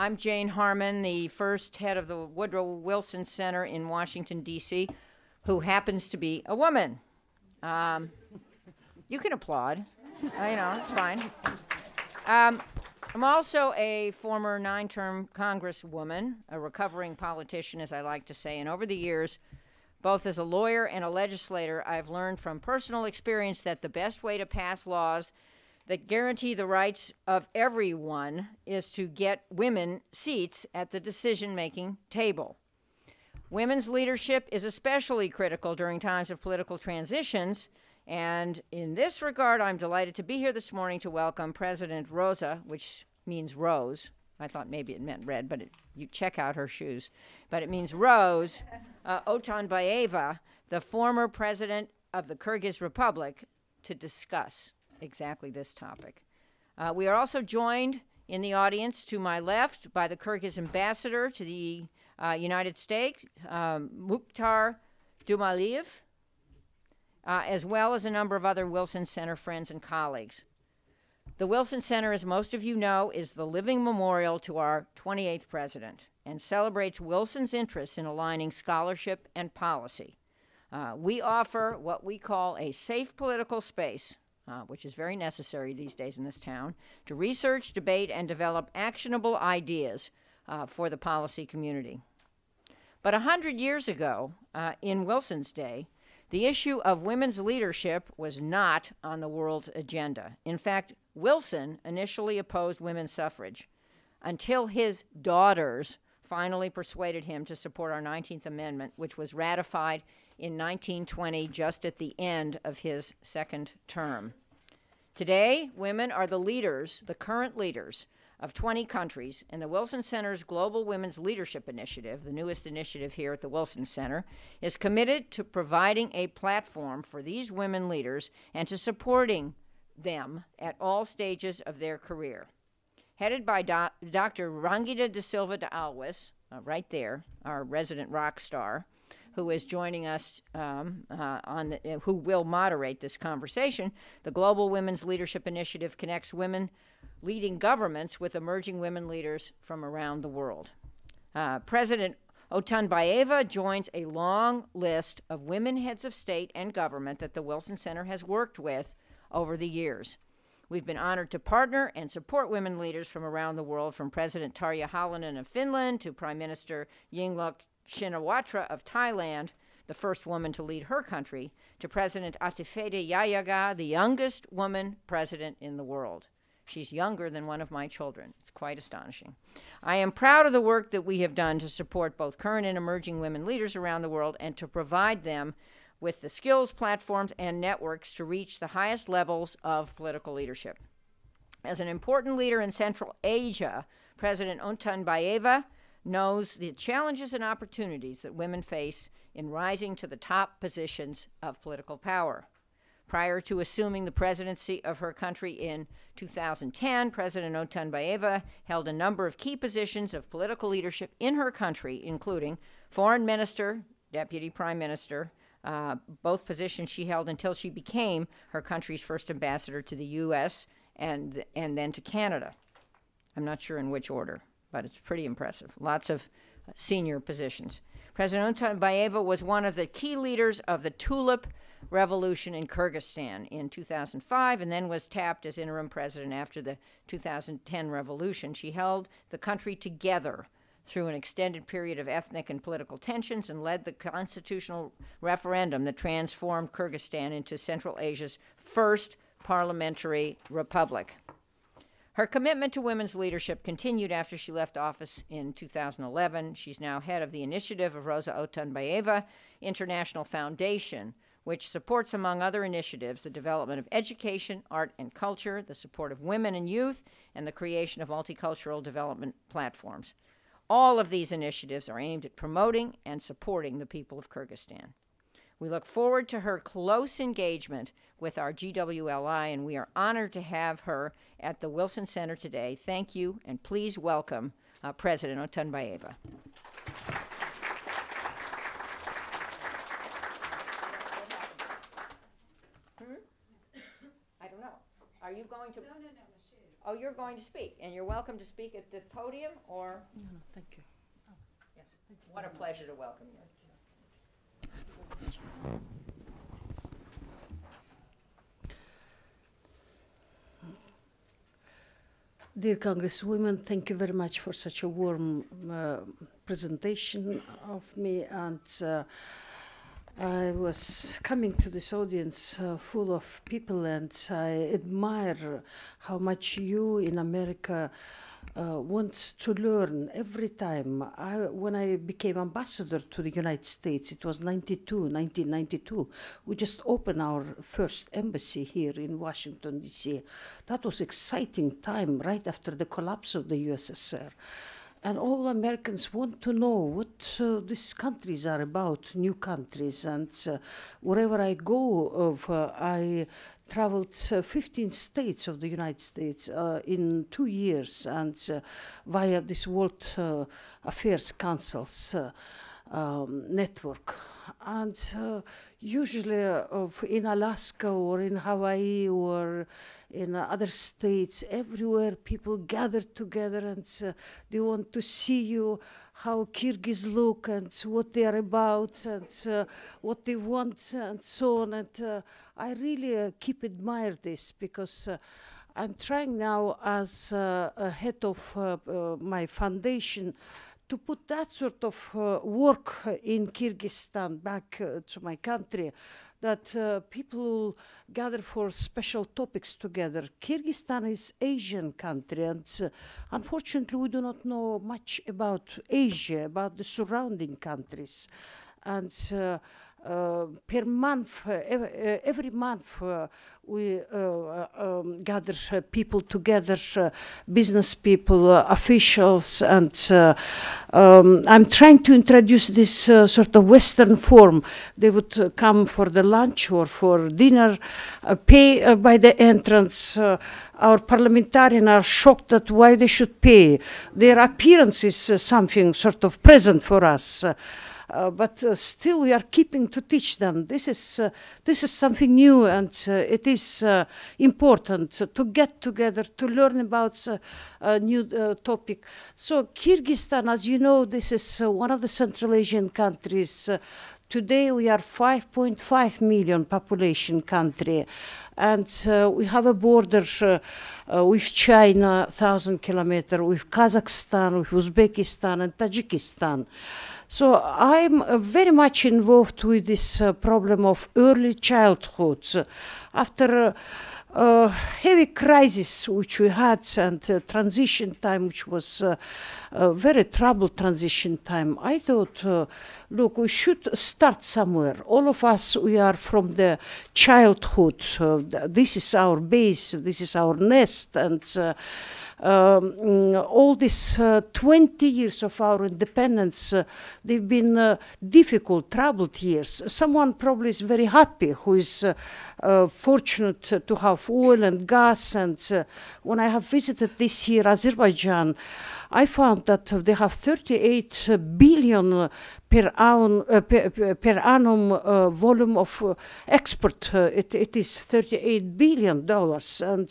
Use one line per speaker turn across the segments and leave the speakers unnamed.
I'm Jane Harman, the first head of the Woodrow Wilson Center in Washington, D.C., who happens to be a woman. Um, you can applaud. Uh, you know, it's fine. Um, I'm also a former nine term congresswoman, a recovering politician, as I like to say, and over the years, both as a lawyer and a legislator, I've learned from personal experience that the best way to pass laws that guarantee the rights of everyone is to get women seats at the decision making table. Women's leadership is especially critical during times of political transitions. And in this regard, I'm delighted to be here this morning to welcome President Roza, which means rose. I thought maybe it meant red, but it, you check out her shoes. But it means rose. Uh, Otunbayeva, the former president of the Kyrgyz Republic, to discuss exactly this topic. Uh, we are also joined in the audience to my left by the Kyrgyz ambassador to the uh, United States, um, Mukhtar Dumaliyev, uh, as well as a number of other Wilson Center friends and colleagues. The Wilson Center, as most of you know, is the living memorial to our 28th president and celebrates Wilson's interests in aligning scholarship and policy. Uh, we offer what we call a safe political space uh, which is very necessary these days in this town, to research, debate, and develop actionable ideas uh, for the policy community. But a hundred years ago, uh, in Wilson's day, the issue of women's leadership was not on the world's agenda. In fact, Wilson initially opposed women's suffrage until his daughters finally persuaded him to support our 19th Amendment, which was ratified in 1920, just at the end of his second term. Today, women are the leaders, the current leaders of 20 countries, and the Wilson Center's Global Women's Leadership Initiative, the newest initiative here at the Wilson Center, is committed to providing a platform for these women leaders and to supporting them at all stages of their career. Headed by Do- Dr. Rangita de Silva de Alwis, uh, right there, our resident rock star, who is joining us um, uh, on the, who will moderate this conversation. The Global Women's Leadership Initiative connects women leading governments with emerging women leaders from around the world. Uh, President Otunbayeva joins a long list of women heads of state and government that the Wilson Center has worked with over the years. We've been honored to partner and support women leaders from around the world, from President Tarja Halonen of Finland to Prime Minister Yingluck Shinawatra of Thailand, the first woman to lead her country, to President Atifete Jahjaga, the youngest woman president in the world. She's younger than one of my children. It's quite astonishing. I am proud of the work that we have done to support both current and emerging women leaders around the world and to provide them with the skills, platforms, and networks to reach the highest levels of political leadership. As an important leader in Central Asia, President Otunbayeva knows the challenges and opportunities that women face in rising to the top positions of political power. Prior to assuming the presidency of her country in 2010, President Otunbayeva held a number of key positions of political leadership in her country, including foreign minister, deputy prime minister, uh, both positions she held until she became her country's first ambassador to the U.S. and and then to Canada. I'm not sure in which order but it's pretty impressive. Lots of uh, senior positions. President Otunbayeva was one of the key leaders of the Tulip Revolution in Kyrgyzstan in 2005 and then was tapped as interim president after the 2010 revolution. She held the country together through an extended period of ethnic and political tensions and led the constitutional referendum that transformed Kyrgyzstan into Central Asia's first parliamentary republic. Her commitment to women's leadership continued after she left office in 2011. She's now head of the initiative of Roza Otunbayeva International Foundation, which supports, among other initiatives, the development of education, art, and culture, the support of women and youth, and the creation of multicultural development platforms. All of these initiatives are aimed at promoting and supporting the people of Kyrgyzstan. We look forward to her close engagement with our GWLI, and we are honored to have her at the Wilson Center today. Thank you, and please welcome uh, President Otunbayeva. Hmm? I don't know. Are you going to?
No, no, no.
Oh, you're going to speak, and you're welcome to speak at the podium or.
No, no, thank you.
Yes. What a pleasure to welcome you.
Dear Congresswomen, thank you very much for such a warm uh, presentation of me. And uh, I was coming to this audience uh, full of people, and I admire how much you in America uh, want to learn every time. I, when I became ambassador to the United States, it was 92, 1992, we just opened our first embassy here in Washington, D.C. That was exciting time right after the collapse of the USSR. And all Americans want to know what uh, these countries are about, new countries. And uh, wherever I go, of, uh, I traveled uh, 15 states of the United States uh, in two years and uh, via this World uh, Affairs Council's uh, um, network. And uh, usually of in Alaska or in Hawaii or in other states, everywhere people gather together and they want to see you how Kyrgyz look and what they are about and uh, what they want and so on. And uh, I really uh, keep admire this because I'm trying now as a head of my foundation to put that sort of uh, work in Kyrgyzstan back uh, to my country, that uh, people gather for special topics together. Kyrgyzstan is Asian country, and unfortunately, we do not know much about Asia, about the surrounding countries, and. Uh, per month, uh, every, every, month, uh, we um, gather people together, business people, officials, and um, I'm trying to introduce this sort of Western form. They would come for the lunch or for dinner, pay by the entrance our parliamentarians are shocked that why they should pay. Their appearance is uh, something sort of present for us. Uh, uh, but uh, still we are keeping to teach them. This is, uh, this is something new and it is important to get together, to learn about a new topic. So Kyrgyzstan, as you know, this is one of the Central Asian countries Today we are 5.5 million population country, and uh, we have a border uh, uh, with China, thousand kilometer, with Kazakhstan, with Uzbekistan, and Tajikistan. So I'm uh, very much involved with this uh, problem of early childhood. After uh, heavy crisis which we had and uh, transition time which was uh, a very troubled transition time i thought uh, look we should start somewhere all of us we are from the childhood this is our base this is our nest and um, all these uh, 20 years of our independence, uh, they've been uh, difficult, troubled years. Someone probably is very happy who is fortunate to have oil and gas. And when I have visited this year Azerbaijan, I found that they have 38 billion per, annum, uh, per, per annum uh, volume of uh, export. It, it is 38 billion dollars, and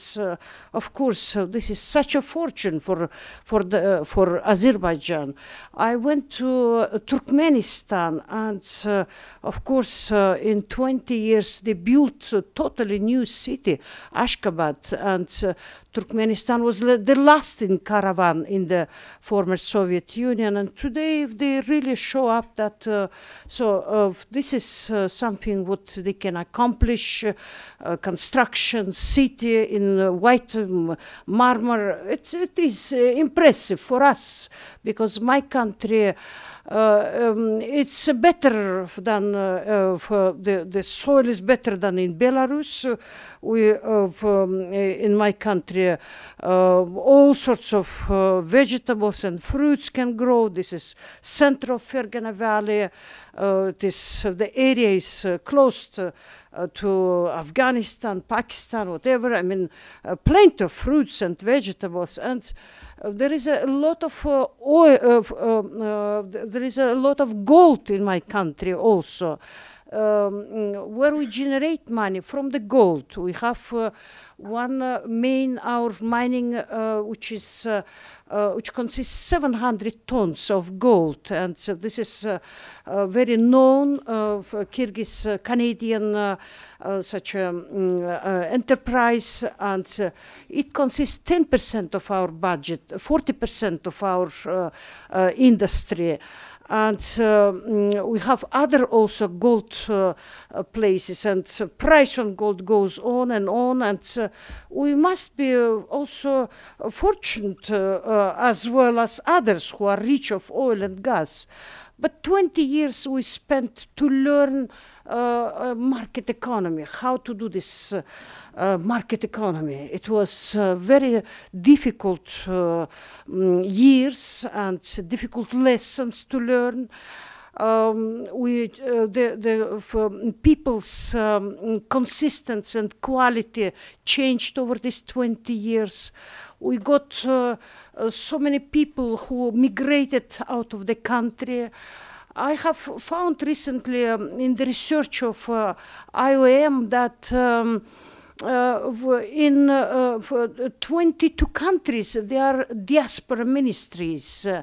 of course this is such a fortune for for the for Azerbaijan. I went to Turkmenistan, and of course in 20 years they built a totally new city, Ashgabat, and Turkmenistan was the last in caravan in the former Soviet Union, and today they really show up that uh, so uh, this is uh, something what they can accomplish. Uh, construction city in white um, marmor. It, it is uh, impressive for us because my country. Uh, um, it's better than uh, uh, the the soil is better than in Belarus. We um, in my country all sorts of vegetables and fruits can grow. This is center of Fergana Valley. this the area is close to, uh, to Afghanistan, Pakistan, whatever. I mean, uh, plenty of fruits and vegetables, and there is a lot of uh, oil, uh, uh, there is a lot of gold in my country also. Um, where we generate money from the gold. We have uh, one uh, main our mining uh, which is uh, uh, which consists 700 tons of gold, and so this is uh, very known Kyrgyz Canadian such um, enterprise, and it consists 10% of our budget, 40% of our industry and uh, mm, we have other also gold uh, places and price on gold goes on and on and uh, we must be uh, also fortunate uh, uh, as well as others who are rich of oil and gas but 20 years we spent to learn uh, uh, market economy how to do this uh, uh, market economy it was uh, very difficult uh, mm, years and difficult lessons to learn. Um, we, the, the people's um, consistency and quality changed over these 20 years. We got so many people who migrated out of the country. I have found recently um, in the research of uh, IOM that um, uh, in uh, uh, 22 countries there are diaspora ministries. uh,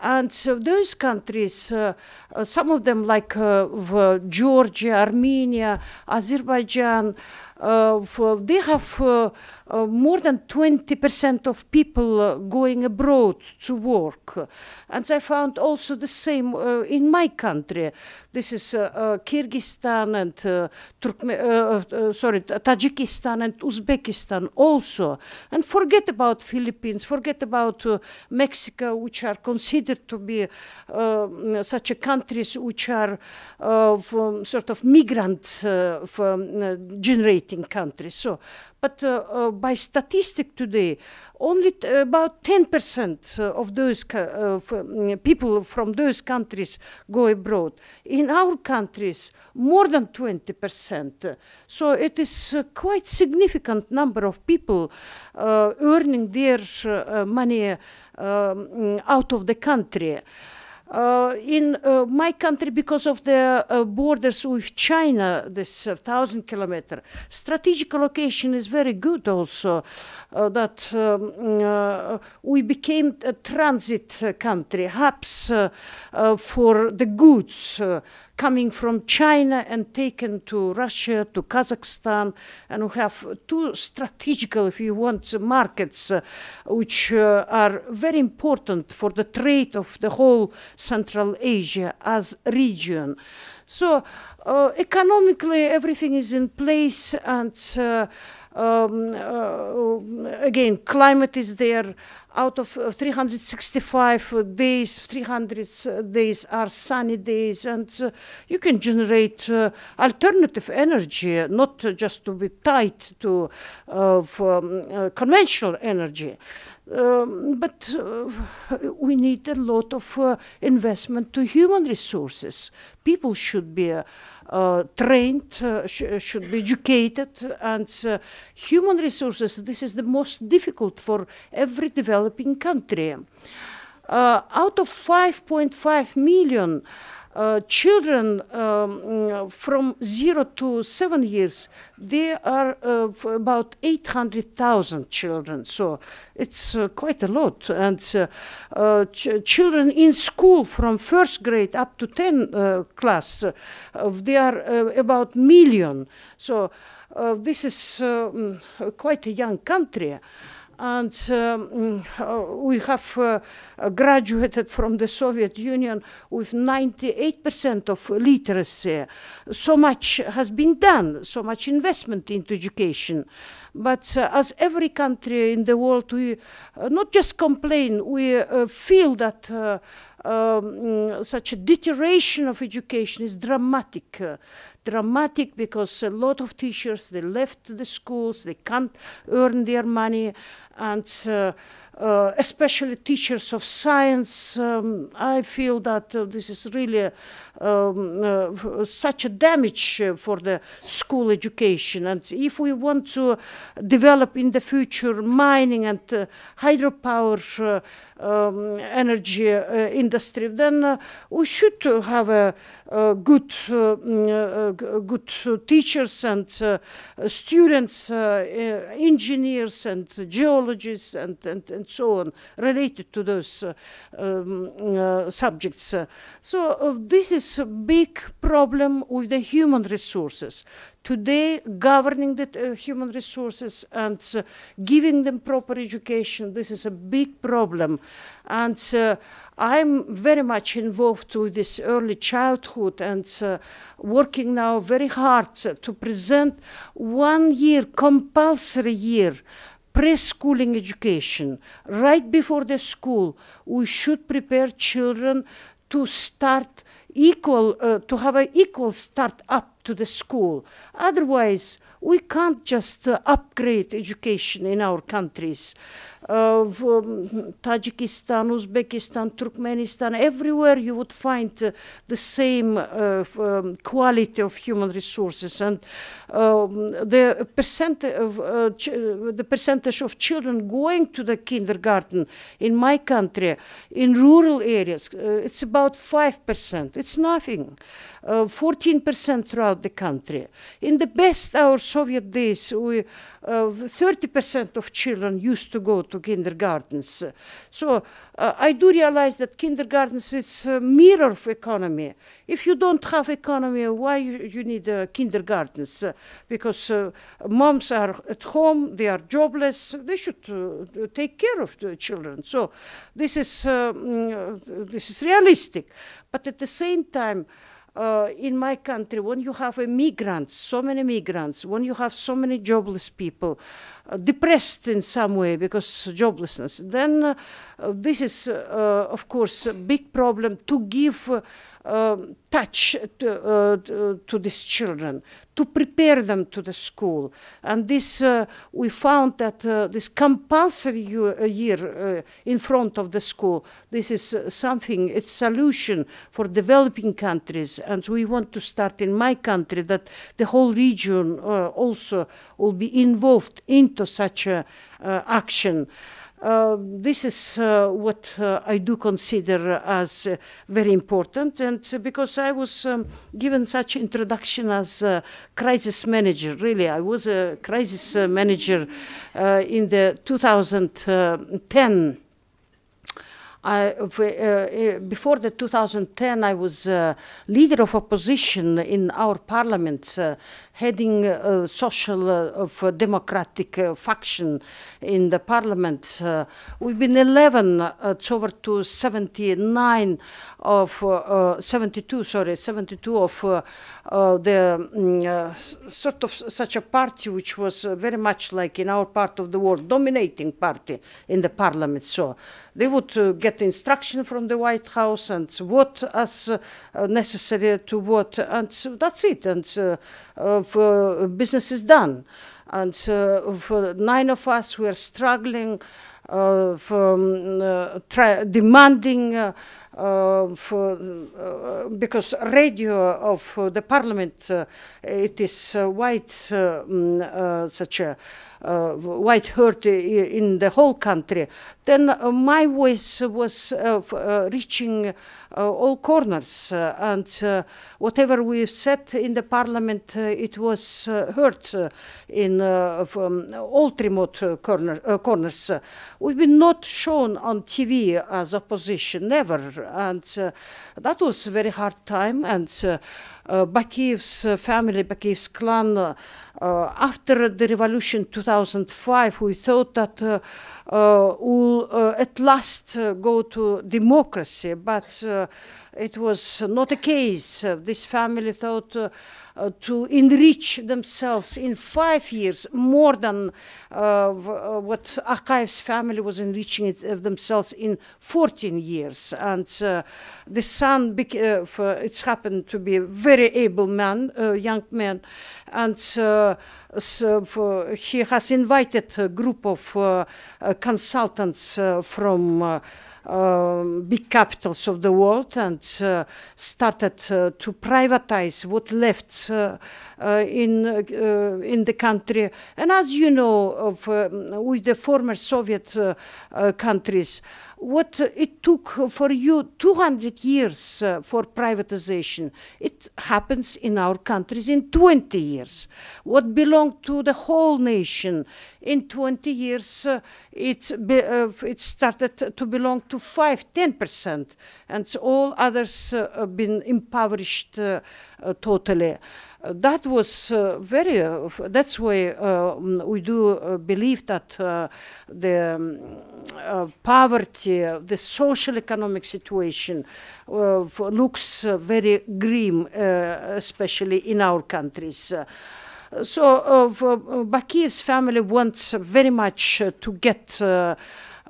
and so those countries, uh, uh, some of them like uh, Georgia, Armenia, Azerbaijan, uh, they have uh, uh, more than 20% of people going abroad to work. And I found also the same in my country. This is uh, uh, Kyrgyzstan and uh, Turkme- sorry, Tajikistan and Uzbekistan also. And forget about Philippines, forget about Mexico, which are considered to be uh, such a countries which are sort of migrant uh, from, uh, countries. So, but uh, uh, by statistic today, only t- about 10% of those uh, mm, people from those countries go abroad. In our countries, more than 20%. So it is quite significant number of people uh, earning their uh, money um, out of the country. Uh, in uh, my country, because of the uh, borders with China, this thousand kilometer strategic location is very good. Also, that um, we became a transit country, hubs for the goods. Coming from China and taken to Russia, to Kazakhstan, and we have two strategical, if you want, markets uh, which uh, are very important for the trade of the whole Central Asia as region. So uh, economically, everything is in place, and uh, um, uh, again, climate is there. Out of uh, 365 days, 300 uh, days are sunny days, and uh, you can generate uh, alternative energy, not just to be tied to uh, um, conventional energy. Um, but uh, we need a lot of uh, investment to human resources. People should be uh, trained, uh, sh- should be educated, and uh, human resources. This is the most difficult for every developing country. Uh, out of 5.5 million uh, children um, from zero to seven years, there are uh, about 800,000 children. So it's uh, quite a lot. And uh, uh, ch- children in school from first grade up to 10 uh, class, they are about million. So this is mm, quite a young country and um, we have uh, graduated from the Soviet Union with 98% of literacy. So much has been done, so much investment into education. But uh, as every country in the world, we uh, not just complain, we uh, feel that uh, um, such a deterioration of education is dramatic. Dramatic because a lot of teachers they left the schools they can't earn their money and uh, uh, especially teachers of science. Um, I feel that uh, this is really um, uh, such a damage uh, for the school education. And if we want to develop in the future mining and uh, hydropower um, energy industry, then we should have a, a good, mm, good teachers and students, engineers and geologists and, and, and so on related to those um, subjects. So this is a big problem with the human resources. Today, governing the uh, human resources and uh, giving them proper education, this is a big problem. And uh, I'm very much involved with this early childhood and uh, working now very hard uh, to present one year, compulsory year, preschooling education. Right before the school, we should prepare children to start equal, uh, to have an equal start up to the school. Otherwise, we can't just uh, upgrade education in our countries. Uh, v- um, Tajikistan, Uzbekistan, Turkmenistan, everywhere you would find uh, the same uh, um, quality of human resources, and um, the percent of uh, uh, the percentage of children going to the kindergarten in my country, in rural areas, uh, it's about five percent. It's nothing. Uh, 14% throughout the country. In the best our Soviet days, we, uh, 30% of children used to go to kindergartens. So uh, I do realize that kindergartens it's a mirror of economy. If you don't have economy, why you, you need uh, kindergartens? Uh, because uh, moms are at home, they are jobless, they should uh, take care of the children. So this is uh, mm, this is realistic, but at the same time uh, in my country, when you have migrants, so many migrants, when you have so many jobless people, uh, depressed in some way because joblessness, then uh, this is, uh, of course, a big problem to give uh, um, touch to, uh, to, these children, to prepare them to the school. And this, uh, we found that uh, this compulsory year, uh, year uh, in front of the school, this is uh, something, it's solution for developing countries. And we want to start in my country that the whole region also will be involved into such action. Uh, this is uh, what uh, I do consider as uh, very important, and because I was um, given such introduction as crisis manager, really, I was a crisis uh, manager uh, in the 2010. I, uh, uh, before the 2010, I was uh, leader of opposition in our parliament, uh, heading a social uh, of a democratic uh, faction in the parliament. Uh, we've been 11, uh, it's over to 79 of, uh, uh, 72, sorry, 72 of uh, uh, the uh, sort of such a party which was uh, very much like in our part of the world, dominating party in the parliament. So they would uh, get instruction from the White House and vote as uh, necessary to vote, and so that's it. And uh, business is done. And for nine of us, we are struggling. Uh, for um, uh, demanding uh, for because radio of the parliament it is white mm, such a uh, white herd in the whole country. Then uh, my voice was uh, uh, reaching all corners uh, and uh, whatever we said in the parliament uh, it was uh, heard uh, in uh, from all remote uh, corner, uh, corners. Uh, we've been not shown on TV as opposition never and uh, that was a very hard time and uh, uh, Bakiyev's uh, family, Bakiyev's clan, uh, uh, after the revolution 2005, we thought that uh, we'll uh, at last uh, go to democracy, but it was not a case. Uh, this family thought uh, uh, to enrich themselves in five years more than uh, uh, what Akayev's family was enriching it, uh, themselves in 14 years. And the son, bec- uh, f- it's happened to be a very able man, young man, and so he has invited a group of consultants from um, big capitals of the world and uh, started uh, to privatize what left uh, uh, in uh, in the country. And as you know, of uh, with the former Soviet uh, uh, countries, what uh, it took for you 200 years uh, for privatization, it happens in our countries in 20 years. What belonged to the whole nation in 20 years, uh, it, be, uh, it started to belong to 5 10%, and all others uh, have been impoverished uh, uh, totally. That was uh, very, uh, that's why uh, mm, we do believe that the uh, poverty, the social economic situation looks very grim, especially in our countries. So uh, Bakiev's family wants very much uh, to get uh,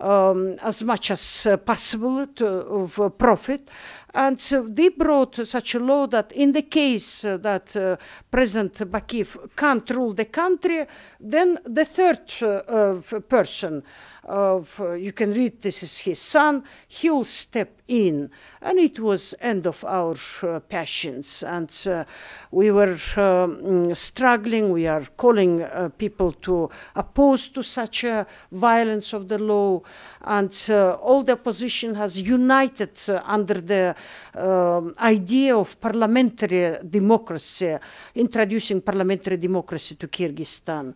um, as much as possible to, of profit. And so they brought such a law that in the case that uh, President Bakiev can't rule the country, then the third uh, person, uh, you can read this is his son, he will step in. And it was end of our uh, passions. And uh, we were um, struggling, we are calling people to oppose to such a violence of the law. And all the opposition has united under the um, idea of parliamentary democracy, introducing parliamentary democracy to Kyrgyzstan.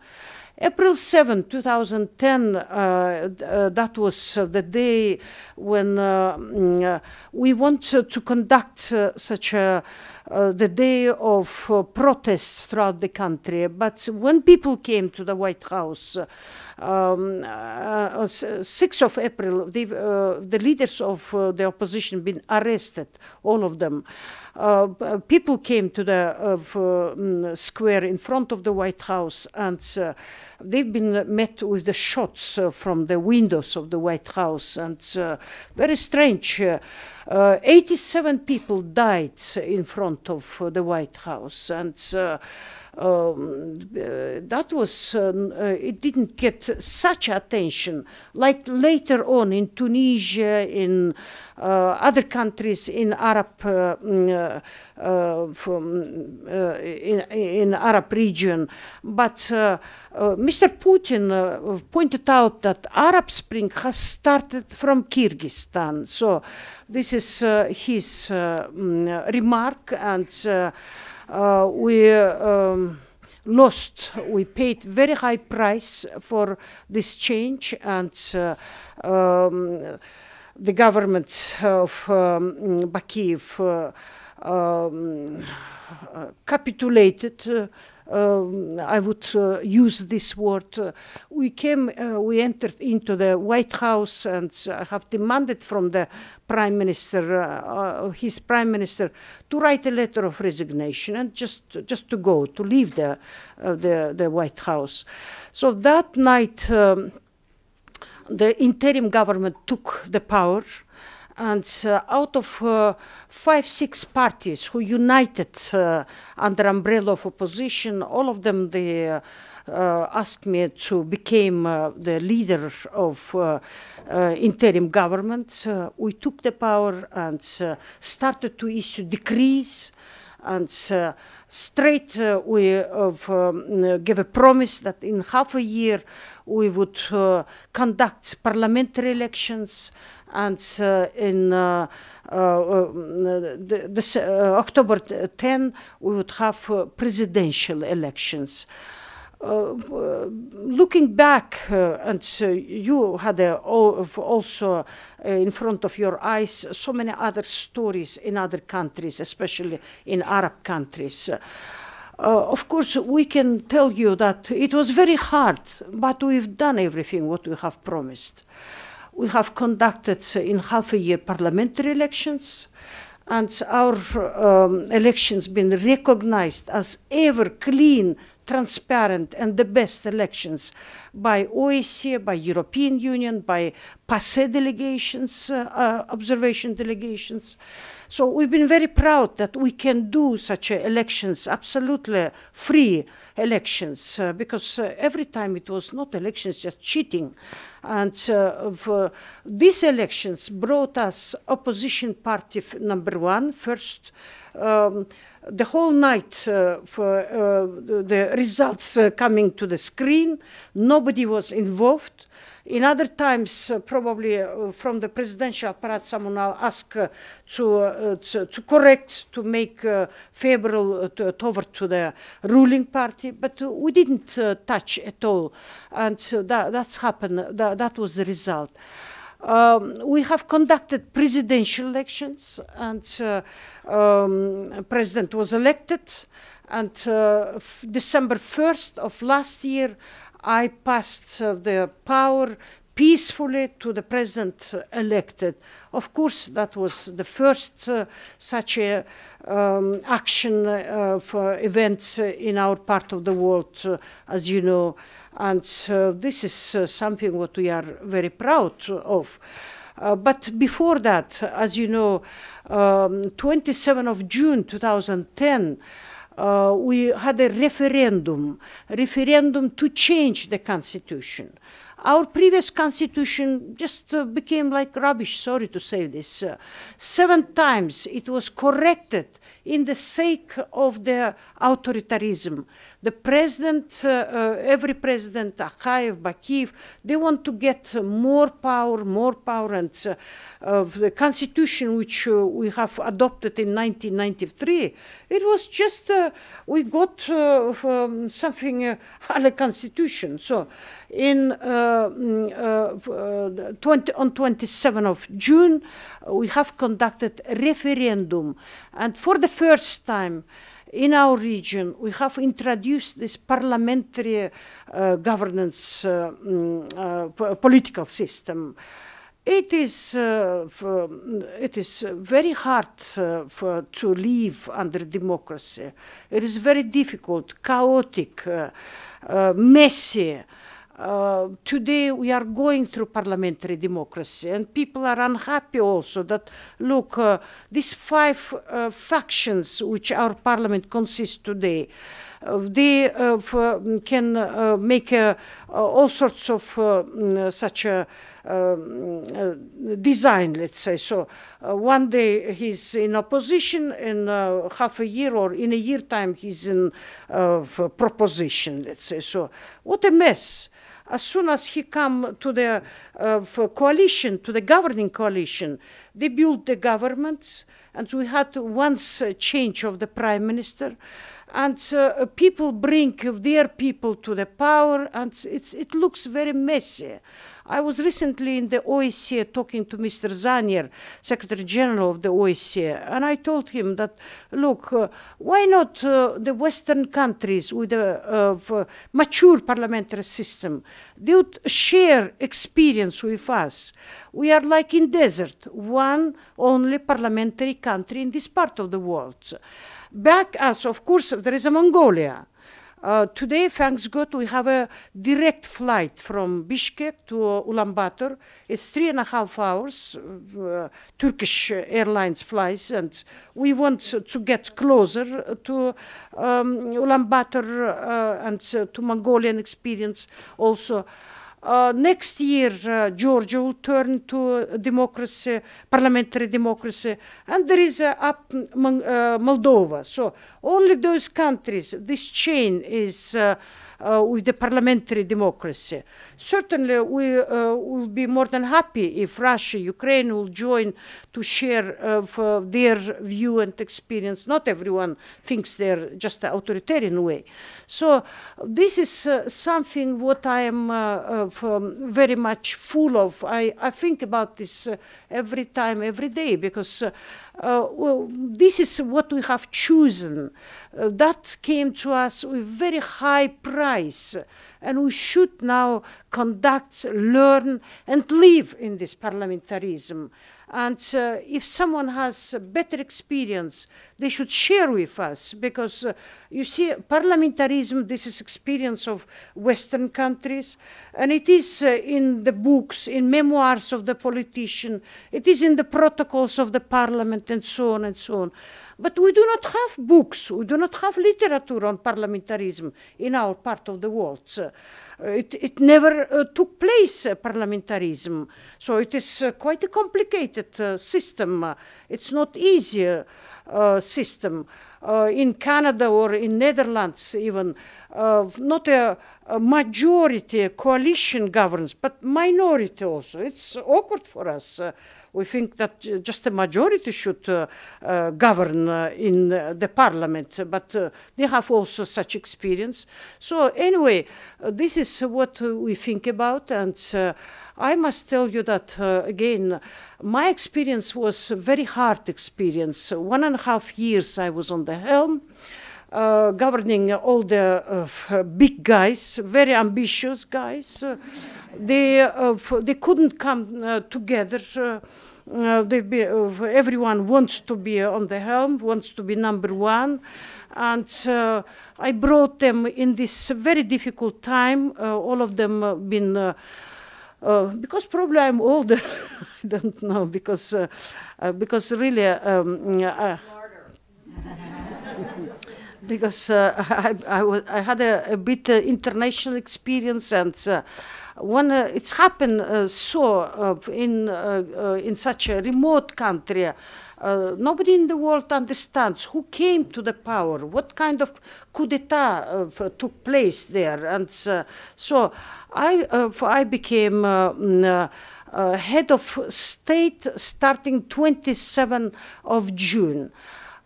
April 7, 2010, uh, uh, that was uh, the day when mm, we wanted to conduct such a uh, the day of uh, protests throughout the country. But when people came to the White House, um, uh, 6th of April, the, leaders of the opposition been arrested, all of them. People came to the mm, square in front of the White House and they've been met with the shots uh, from the windows of the White House and uh, very strange. Uh, uh, 87 people died in front of the White House and um, uh, that was uh, uh, it didn't get such attention like later on in Tunisia in other countries in Arab mm, from, in, in Arab region but uh, Mr. Putin uh, pointed out that Arab Spring has started from Kyrgyzstan so this is uh, his mm, remark and we um, lost we paid very high price for this change and uh, um, the government of um, Bakiev uh, um, uh, capitulated uh, um, I would uh, use this word. Uh, we came, uh, we entered into the White House and have demanded from the Prime Minister, his Prime Minister, to write a letter of resignation and just just to go, to leave the the, the White House. So that night. Um, the interim government took the power and uh, out of uh, five six parties who united uh, under umbrella of opposition all of them they uh, asked me to become uh, the leader of uh, interim government. We took the power and started to issue decrees and uh, straight uh, we have um, uh, give a promise that in half a year we would conduct parliamentary elections and in uh, this, October 10 we would have presidential elections. Uh, looking back, uh, and uh, you had also in front of your eyes so many other stories in other countries, especially in Arab countries. Uh, of course, we can tell you that it was very hard, but we've done everything what we have promised. We have conducted uh, in half a year parliamentary elections. and our um, elections been recognized as ever clean, transparent, and the best elections by OSCE, by European Union, by PACE delegations, uh, uh, observation delegations. So we've been very proud that we can do such elections, absolutely free elections, uh, because uh, every time it was not elections, just cheating. And uh, uh, these elections brought us opposition party number one, first. Um, the whole night uh, for uh, the, results uh, coming to the screen, nobody was involved. In other times, uh, probably uh, from the presidential apparat, someone asked uh, to, to, to correct, to make favorable to, toward to the ruling party, but we didn't touch at all, and so that, that's happened. That, that was the result. Um, we have conducted presidential elections, and uh, um, president was elected. And uh, December 1st of last year, I passed uh, the power peacefully to the president elected. Of course, that was the first uh, such a um, action uh, for events in our part of the world, uh, as you know, and uh, this is uh, something what we are very proud of. Uh, but before that, as you know, um, 27 of June 2010, uh, we had a referendum, referendum to change the constitution. Our previous constitution just uh, became like rubbish, sorry to say this. Uh, seven times it was corrected in the sake of the authoritarianism. The president, uh, uh, every president, Akayev, Bakiyev, they want to get more power, more power, and uh, the constitution which we have adopted in 1993, it was just we got um, something uh, other constitution. So, in uh, mm, uh, uh, 20, on 27 of June, we have conducted a referendum, and for the first time in our region, we have introduced this parliamentary uh, governance uh, mm, po- political system. It is, uh, for, it is very hard uh, for, to live under democracy. It is very difficult, chaotic, messy. Uh, today we are going through parliamentary democracy and people are unhappy also that look uh, these five uh, factions which our parliament consists today uh, they uh, um, can uh, make all sorts of mm, such a um, design, let's say. So one day he's in opposition, in half a year or in a year time he's in proposition, let's say. So what a mess. As soon as he come to the uh, coalition, to the governing coalition, they built the governments, and we had once a change of the prime minister and uh, people bring their people to the power and it looks very messy. I was recently in the OSCE talking to Mr. Zannier, Secretary General of the OSCE, and I told him that, look, uh, why not uh, the Western countries with a mature parliamentary system? They would share experience with us. We are like in desert, one only parliamentary country in this part of the world. Back us, of course, there is a Mongolia. Uh, today, thanks God, we have a direct flight from Bishkek to uh, Ulaanbaatar. It's three and a half hours. Uh, Turkish Airlines flies, and we want to, get closer to um, Ulaanbaatar uh, and to Mongolian experience also. Uh, next year, uh, Georgia will turn to democracy, parliamentary democracy, and there is uh, up uh, Moldova. So only those countries, this chain is uh, with the parliamentary democracy. Certainly, we uh, will be more than happy if Russia, Ukraine will join to share uh, their view and experience. Not everyone thinks they're just an authoritarian way. So this is uh, something what I am from very much full of. I, I think about this every time, every day, because uh, well, this is what we have chosen. Uh, that came to us with very high price, and we should now conduct, learn, and live in this parliamentarism. And uh, if someone has better experience, they should share with us because uh, you see, parliamentarism, this is experience of Western countries, and it is uh, in the books, in memoirs of the politician, it is in the protocols of the parliament, and so on and so on. But we do not have books, we do not have literature on parliamentarism in our part of the world. Uh, it, it, never uh, took place, uh, parliamentarism. So it is uh, quite a complicated uh, system. It's not easy system. in Canada or in Netherlands even, not a, majority coalition governs, but minority also. It's awkward for us uh, we think that uh, just a majority should uh, uh, govern uh, in uh, the parliament, but they have also such experience. So anyway, this is what we think about, and I must tell you that again, my experience was a very hard experience. One and a half years I was on the helm. Uh, governing all the uh, big guys, very ambitious guys. Uh, they they couldn't come together. Be, everyone wants to be on the helm, wants to be number one, and I brought them in this very difficult time. all of them been. Uh, because probably I'm older, I don't know, because, uh, uh, because really, um, because uh, I, I, had a, a bit uh, international experience and uh, when uh, it's happened uh, so uh, in, in such a remote country, nobody in the world understands who came to the power, what kind of coup d'etat took place there. And so I, I became mm, head of state starting 27 of June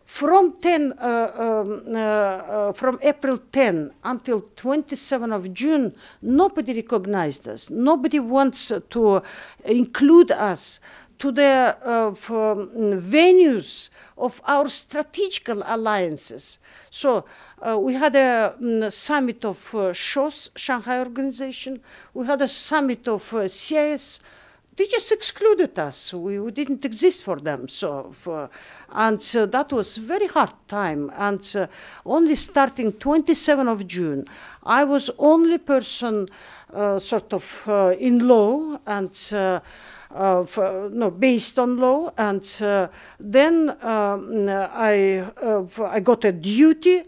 from 10 uh, um, uh, uh, from April 10 until 27 of June, nobody recognized us. Nobody wants to include us to the uh, venues of our strategical alliances. So uh, we had a um, summit of uh, SHOS, Shanghai Organization. We had a summit of uh, CIS they just excluded us. We, we didn't exist for them. So, for, and uh, that was a very hard time. And uh, only starting 27 of June, I was only person uh, sort of uh, in law and uh, uh, no, based on law, and then um, I I got a duty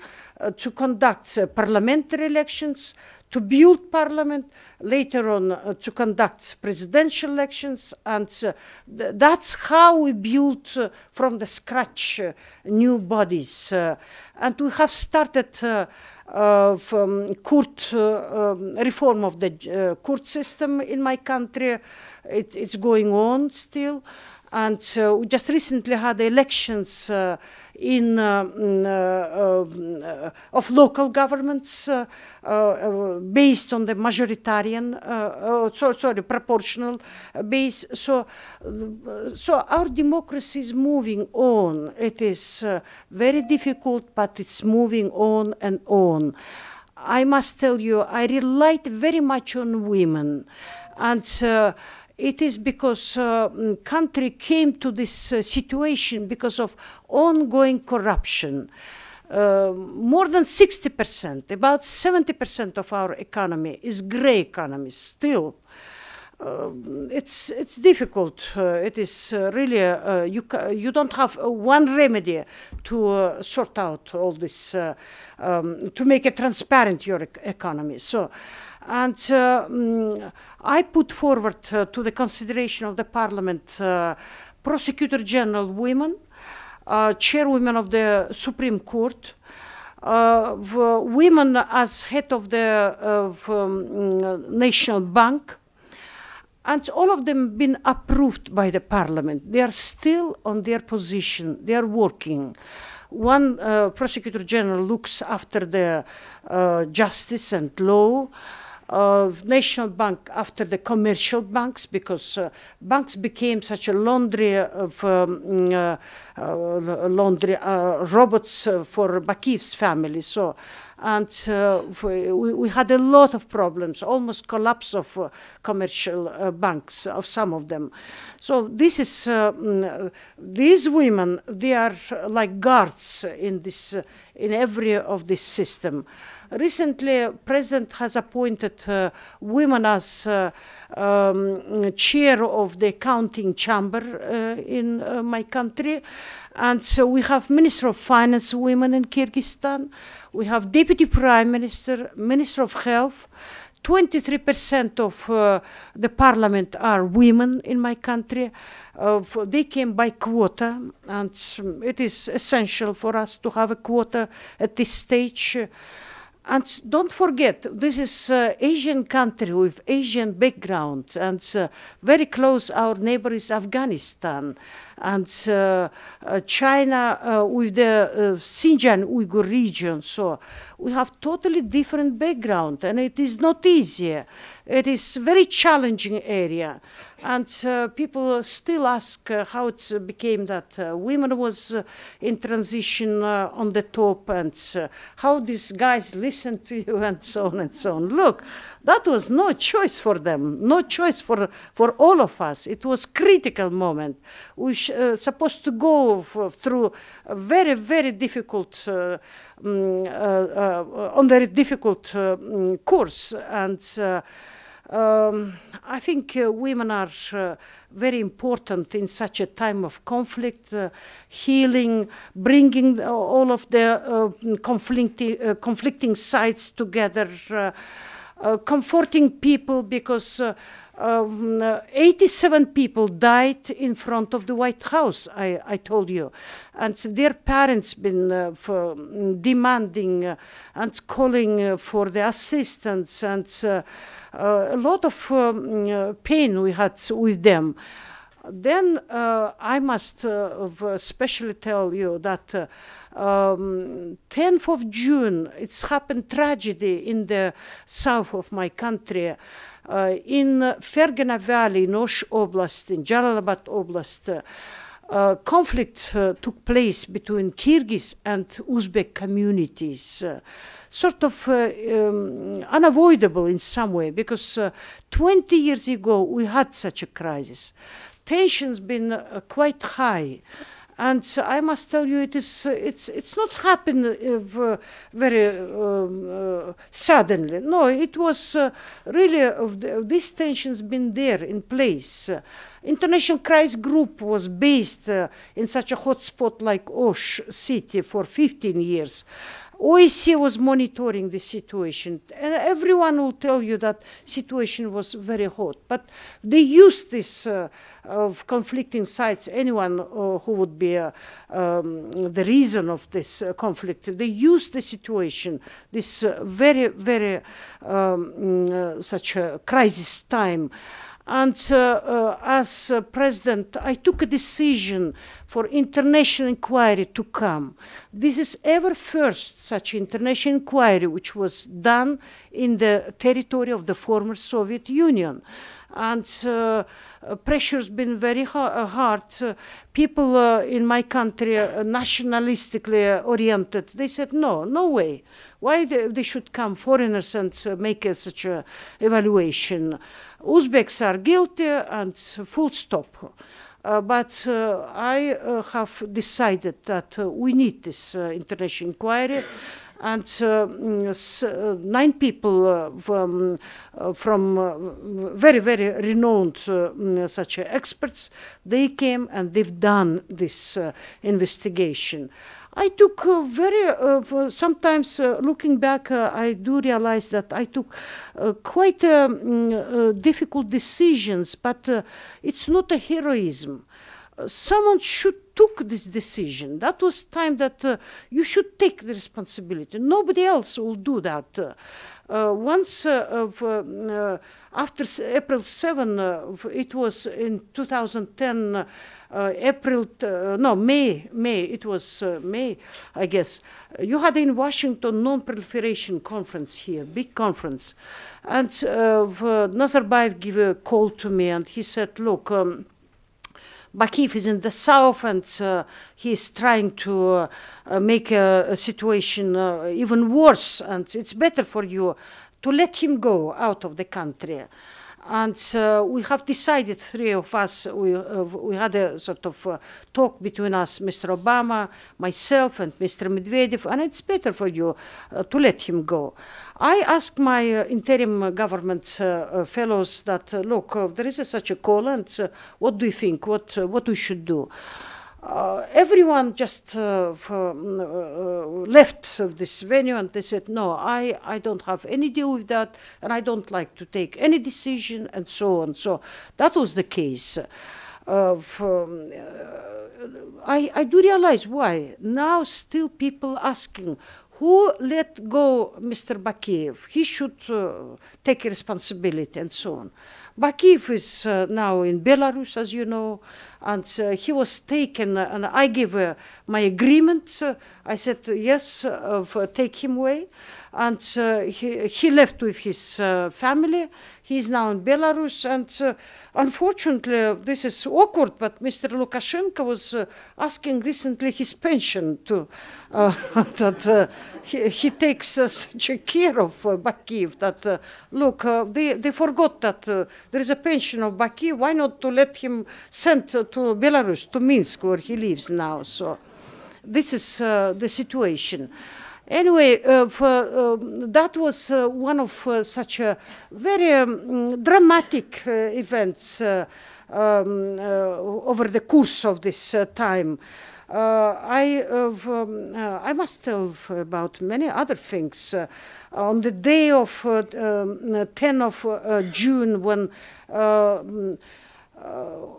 to conduct parliamentary elections, to build parliament, later on uh, to conduct presidential elections, and uh, th that's how we built uh, from the scratch uh, new bodies. And we have started from court um, reform of the court system in my country. It, it's going on still. And we just recently had elections in uh, mm, uh, uh, of local governments based on the majoritarian, so, sorry, proportional base. So, so our democracy is moving on. It is very difficult, but it's moving on and on. I must tell you, I relied very much on women. And uh, it is because uh, mm, country came to this uh, situation because of ongoing corruption. Uh, more than 60%, about 70% of our economy is gray economy still. Uh, it's it's difficult. Uh, it is uh, really uh, you you don't have one remedy to sort out all this um, to make it transparent your e economy. So and um, I put forward uh, to the consideration of the Parliament uh, Prosecutor General women, uh, Chairwoman of the Supreme Court, uh, women as head of the um, National Bank, and all of them been approved by the Parliament. They are still on their position. They are working. One uh, prosecutor general looks after the uh, justice and law of national bank after the commercial banks because uh, banks became such a laundry of um, uh, uh, laundry uh, robots uh, for Bakiev's family. So and uh, we, we had a lot of problems, almost collapse of commercial banks, of some of them. So this is, mm, these women, they are like guards in this, in every of this system. Recently, President has appointed uh, women as uh, um, chair of the accounting chamber uh, in uh, my country. And so we have Minister of Finance women in Kyrgyzstan. We have Deputy Prime Minister, Minister of Health. 23% of uh, the parliament are women in my country. Uh, they came by quota, and it is essential for us to have a quota at this stage. And don't forget, this is uh, Asian country with Asian background, and uh, very close. Our neighbor is Afghanistan, and uh, uh, China uh, with the uh, Xinjiang Uyghur region. So we have totally different background, and it is not easy. It is very challenging area, and uh, people still ask uh, how it became that women was in transition on the top, and how these guys listen to you, and so on and so on. Look, that was no choice for them, no choice for for all of us. It was critical moment. We sh- uh, supposed to go through a very very difficult. Uh, mm, uh, on very difficult mm, course and uh, um, I think uh, women are uh, very important in such a time of conflict, uh, healing, bringing all of the conflicting, conflicting sides together, comforting people because. Uh, um, uh, 87 people died in front of the White House. I, I told you, and their parents been uh, mm, demanding uh, and calling uh, for the assistance and uh, uh, a lot of um, uh, pain we had with them. Then uh, I must uh, especially tell you that uh, um, 10th of June, it's happened tragedy in the south of my country. Uh, in Fergana Valley, in Osh Oblast, in Jalalabad Oblast, uh, conflict uh, took place between Kyrgyz and Uzbek communities. Sort of uh, um, unavoidable in some way because uh, 20 years ago we had such a crisis. Tension's been uh, quite high. And so I must tell you, it is uh, it's it's not happened uh, very um, uh, suddenly. No, it was uh, really of the, this tension's been there in place. International Crisis Group was based uh, in such a hot spot like Osh city for 15 years. OEC was monitoring the situation, and everyone will tell you that situation was very hot. But they used this uh, of conflicting sides. Anyone uh, who would be uh, um, the reason of this uh, conflict, they used the situation, this uh, very, very um, mm, uh, such a crisis time. And uh, uh, as uh, president, I took a decision for international inquiry to come. This is ever first such international inquiry which was done in the territory of the former Soviet Union. And uh, uh, pressure's been very ha- uh, hard. People in my country, uh, nationalistically oriented, they said, no, no way. Why they, they should come foreigners and make such a evaluation? Uzbeks are guilty and full stop. Uh, but uh, I uh, have decided that uh, we need this uh, international inquiry. And uh, mm, nine people from, from very, very renowned mm, such experts, they came and they've done this investigation. I took uh, very, uh, sometimes uh, looking back, uh, I do realize that I took uh, quite mm, uh, difficult decisions, but it's not a heroism. Someone should took this decision. That was time that you should take the responsibility. Nobody else will do that. Uh, once uh, of, uh, after April 7, uh, it was in 2010, uh, uh, April, no, May, May, it was May, I guess. You had in Washington non-proliferation conference here, big conference. And Nazarbayev gave a call to me and he said, look, um, Bakiev is in the south and uh, he's trying to uh, uh, make a, a situation uh, even worse. And it's better for you to let him go out of the country. And uh, we have decided, three of us, we, uh, we had a sort of uh, talk between us, Mr. Obama, myself, and Mr. Medvedev, and it's better for you uh, to let him go. I asked my uh, interim government uh, fellows that, look, there is a, such a call, and what do you think? What, what we should do? Uh, everyone just uh, from, uh, left of this venue and they said, no, I, I don't have any deal with that and I don't like to take any decision and so on. So that was the case. Uh, from, uh, I, I do realize why. Now still people asking, who let go Mr. Bakiev? He should uh, take responsibility and so on. Bakiev is uh, now in Belarus, as you know, and uh, he was taken, uh, and I gave uh, my agreement. Uh, I said, yes, uh, f- take him away. And uh, he, he left with his uh, family. He's now in Belarus, and uh, unfortunately, this is awkward, but Mr. Lukashenko was asking recently his pension to that he, he takes such a care of uh, Bakiev that look, they, they forgot that there is a pension of Bakiev. Why not to let him sent to Belarus, to Minsk, where he lives now? So this is uh, the situation. Anyway, uh, for, uh, that was uh, one of such a very um, dramatic events um, over the course of this time. Uh, I, uh, um, uh, I must tell about many other things. On the day of um, 10 of June, when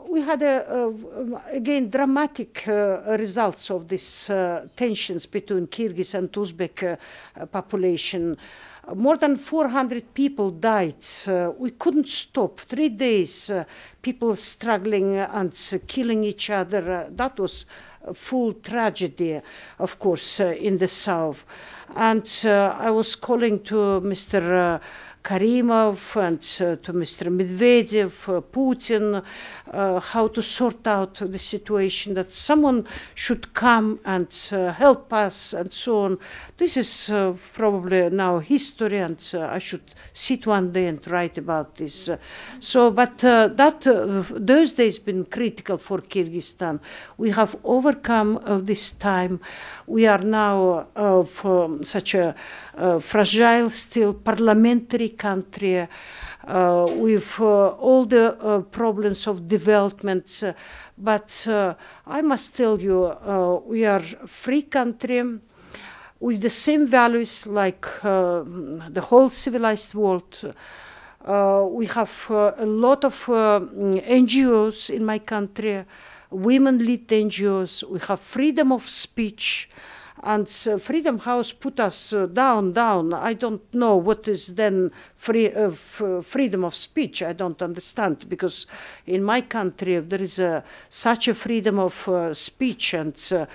we had a, uh, again dramatic uh, results of these uh, tensions between Kyrgyz and Uzbek uh, uh, population. Uh, more than 400 people died. Uh, we couldn't stop. Three days, uh, people struggling and uh, killing each other. Uh, that was a full tragedy, of course, uh, in the south. And uh, I was calling to Mr. Uh, Karimov and uh, to Mr. Medvedev, uh, Putin, uh, how to sort out the situation, that someone should come and uh, help us and so on. This is uh, probably now history, and uh, I should sit one day and write about this. So, but uh, that uh, those days been critical for Kyrgyzstan. We have overcome this time. We are now uh, from such a fragile, still parliamentary country. Uh, with uh, all the uh, problems of development, but I must tell you, we are free country with the same values like the whole civilized world. Uh, we have uh, a lot of uh, NGOs in my country, women lead NGOs. We have freedom of speech. And uh, Freedom House put us uh, down, down. I don't know what is then free, uh, freedom of speech. I don't understand because in my country there is a, such a freedom of uh, speech, and uh,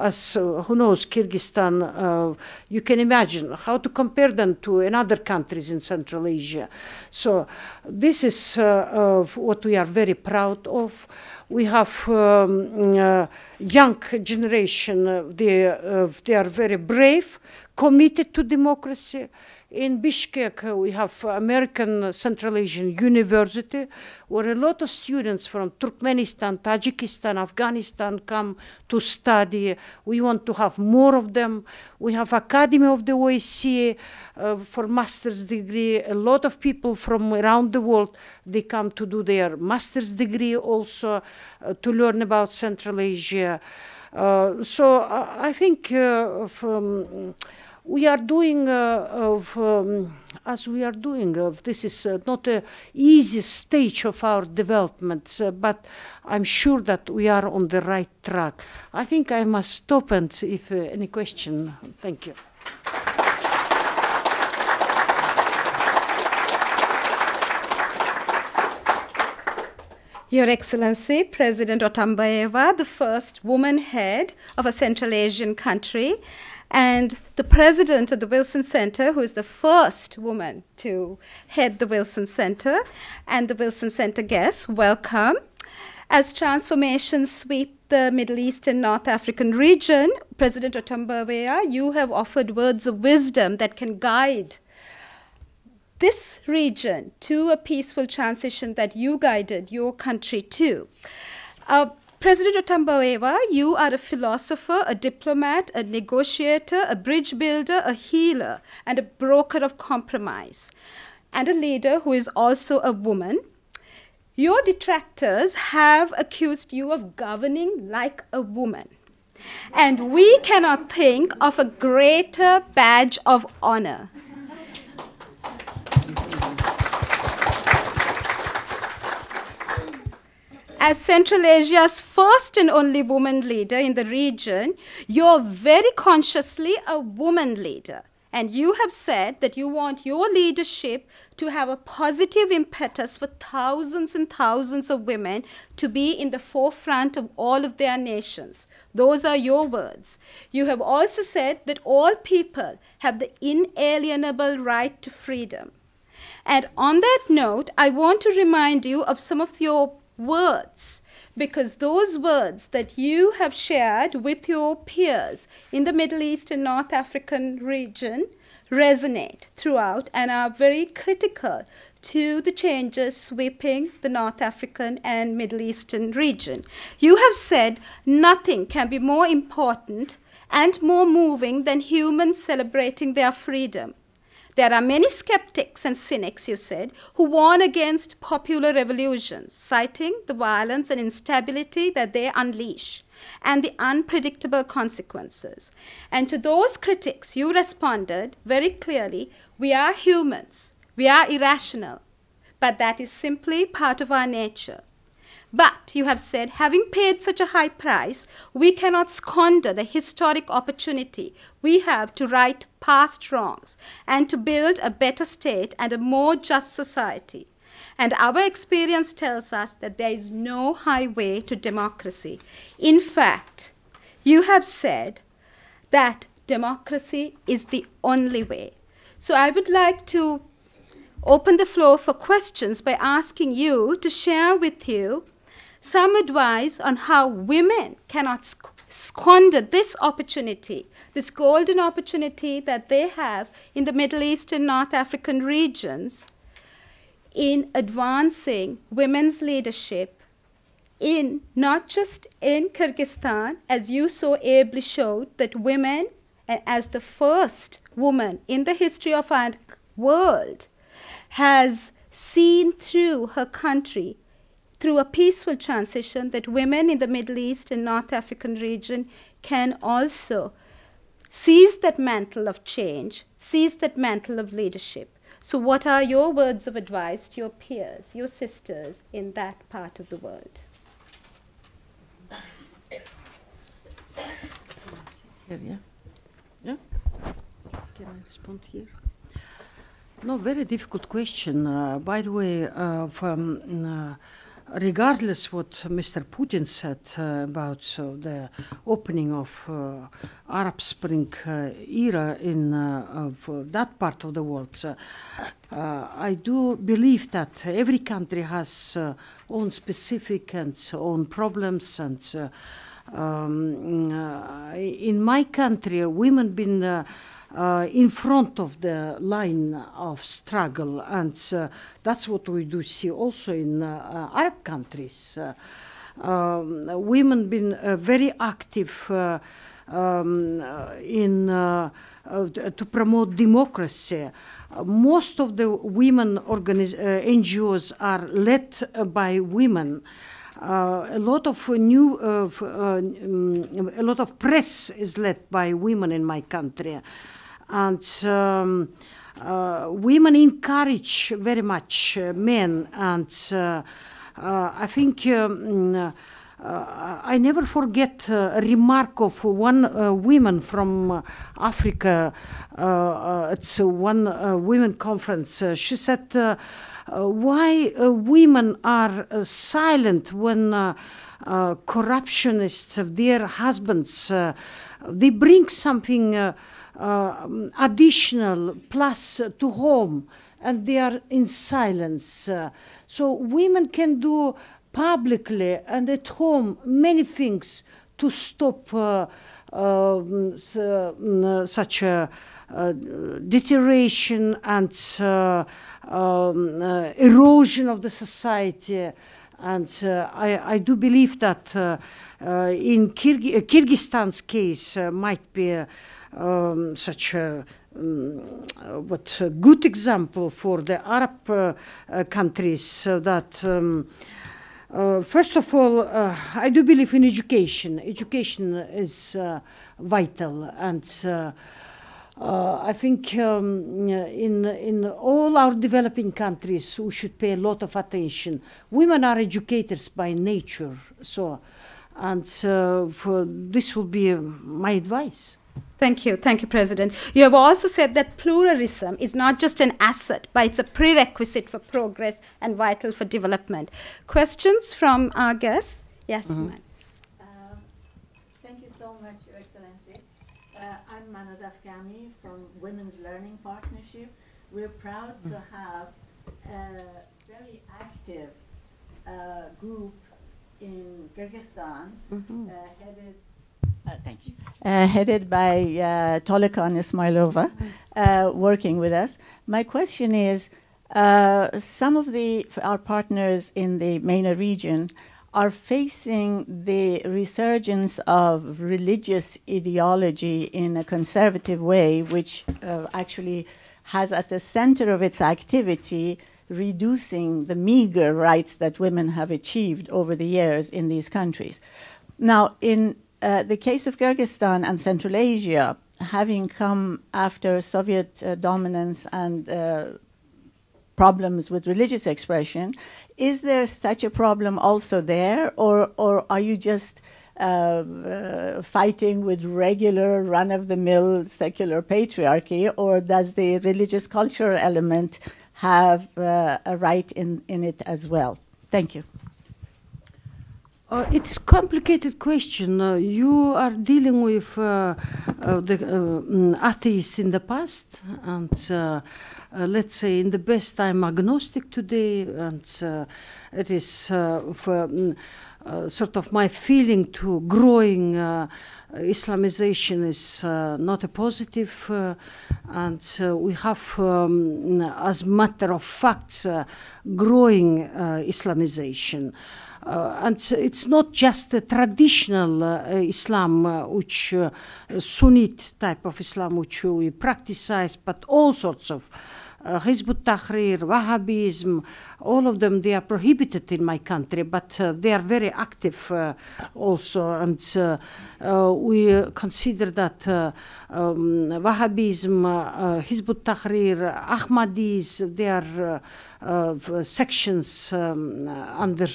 as uh, who knows Kyrgyzstan, uh, you can imagine how to compare them to in other countries in Central Asia. So this is uh, uh, what we are very proud of. We have um, uh, young generation. Uh, they uh, they are very brave, committed to democracy. In Bishkek, uh, we have American Central Asian University, where a lot of students from Turkmenistan, Tajikistan, Afghanistan come to study. We want to have more of them. We have Academy of the OSCE uh, for master's degree. A lot of people from around the world they come to do their master's degree also uh, to learn about Central Asia. Uh, so uh, I think uh, from we are doing uh, of um, as we are doing of this is uh, not an easy stage of our development uh, but i'm sure that we are on the right track. I think i must stop and if uh, any question thank you.
Your Excellency, President Otunbayeva, the first woman head of a Central Asian country, and the president of the Wilson Center, who is the first woman to head the Wilson Center, and the Wilson Center guests, welcome. As transformations sweep the Middle East and North African region, President Otunbayeva, you have offered words of wisdom that can guide this region to a peaceful transition that you guided your country to. Uh, President Otunbayeva, you are a philosopher, a diplomat, a negotiator, a bridge builder, a healer, and a broker of compromise, and a leader who is also a woman. Your detractors have accused you of governing like a woman. And we cannot think of a greater badge of honor As Central Asia's first and only woman leader in the region, you're very consciously a woman leader. And you have said that you want your leadership to have a positive impetus for thousands and thousands of women to be in the forefront of all of their nations. Those are your words. You have also said that all people have the inalienable right to freedom. And on that note, I want to remind you of some of your words because those words that you have shared with your peers in the Middle East and North African region resonate throughout and are very critical to the changes sweeping the North African and Middle Eastern region. You have said nothing can be more important and more moving than humans celebrating their freedom. There are many skeptics and cynics, you said, who warn against popular revolutions, citing the violence and instability that they unleash and the unpredictable consequences. And to those critics, you responded very clearly we are humans, we are irrational, but that is simply part of our nature. But you have said, having paid such a high price, we cannot squander the historic opportunity we have to right past wrongs and to build a better state and a more just society. And our experience tells us that there is no highway to democracy. In fact, you have said that democracy is the only way. So I would like to open the floor for questions by asking you to share with you some advice on how women cannot squander this opportunity, this golden opportunity that they have in the Middle East and North African regions in advancing women's leadership in not just in Kyrgyzstan, as you so ably showed, that women, as the first woman in the history of our world, has seen through her country through a peaceful transition that women in the Middle East and North African region can also seize that mantle of change, seize that mantle of leadership. So, what are your words of advice to your peers, your sisters in that part of the world?
Here, yeah? Yeah? Can I respond here? No, very difficult question. Uh, by the way, uh, from, uh, regardless what Mr. Putin said uh, about uh, the opening of uh, Arab Spring uh, era in uh, of, uh, that part of the world, I do believe that every country has own specific and own problems and. Um, in my country, women been uh, in front of the line of struggle, and uh, that's what we do see also in uh, Arab countries. Um, women been very active um, in to promote democracy. most of the women NGOs are led by women. Uh, a lot of new, uh, uh, a lot of press is led by women in my country and um, uh, women encourage very much uh, men and uh, I think um, uh, I never forget a remark of one uh, woman from uh, Africa. it's one women conference. she said, "Why women are silent when corruptionists of their husbands they bring something." uh, additional plus to home and they are in silence. Uh, so women can do publicly and at home many things to stop uh, um, mm, such a uh, deterioration and uh, um, uh, erosion of the society. And uh, I, I do believe that uh, uh, in Kyrgy- uh, Kyrgyzstan's case uh, might be uh, um, such a um, what a good example for the Arab uh, uh, countries uh, that. Um, uh, first of all, uh, I do believe in education. Education is uh, vital, and I think um, in in all our developing countries we should pay a lot of attention. Women are educators by nature, so, and this will be my advice.
Thank you. Thank you, President. You have also said that pluralism is not just an asset, but it's a prerequisite for progress and vital for development. Questions from our guests? Yes, ma'am.
Um, Thank you so much, Your Excellency. Uh, I'm Mahnaz Afkhami from Women's Learning Partnership. We're proud to have a very active uh, group in Kyrgyzstan uh, headed. Uh, thank you. Uh, headed by uh, Tolekan Ismailova, uh, working with us. My question is uh, some of the our partners in the MENA region are facing the resurgence of religious ideology in a conservative way, which uh, actually has at the center of its activity reducing the meager rights that women have achieved over the years in these countries. Now, in uh, the case of Kyrgyzstan and Central Asia, having come after Soviet uh, dominance and uh, problems with religious expression. Is there such a problem also there, or, or are you just uh, uh, fighting with regular run of the mill secular patriarchy, or does the religious cultural element have a right in, in it as well? Thank you.
Uh, it is complicated question. Uh, you are dealing with uh, uh, the uh, mm, atheists in the past, and uh, let's say in the best I'm agnostic today, and it is for uh, sort of my feeling to growing Islamization is uh, not a positive, uh, and uh, we have, um, as matter of fact, uh, growing uh, Islamization. Uh, and it's not just the traditional uh, Islam, uh, which uh, Sunnite type of Islam, which we practice, but all sorts of uh, Hizb ut-Tahrir, Wahhabism, all of them, they are prohibited in my country, but uh, they are very active uh, also. And uh, uh, we consider that uh, um, Wahhabism, uh, uh, Hizb ut-Tahrir, Ahmadis, they are sections um, under,